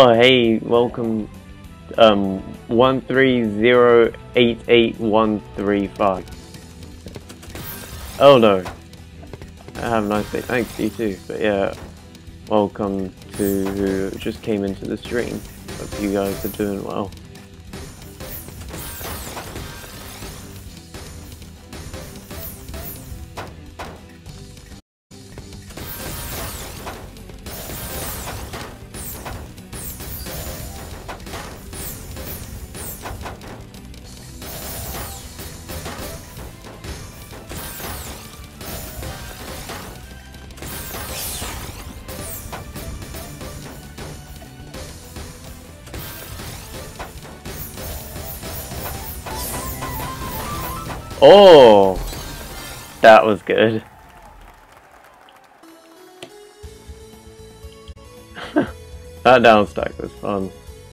Oh, hey, welcome. Um, one three zero eight eight one three five. Oh no. I have a nice day. Thanks, you too. But yeah, welcome to who just came into the stream. Hope you guys are doing well. Oh, that was good. that down stack was fun.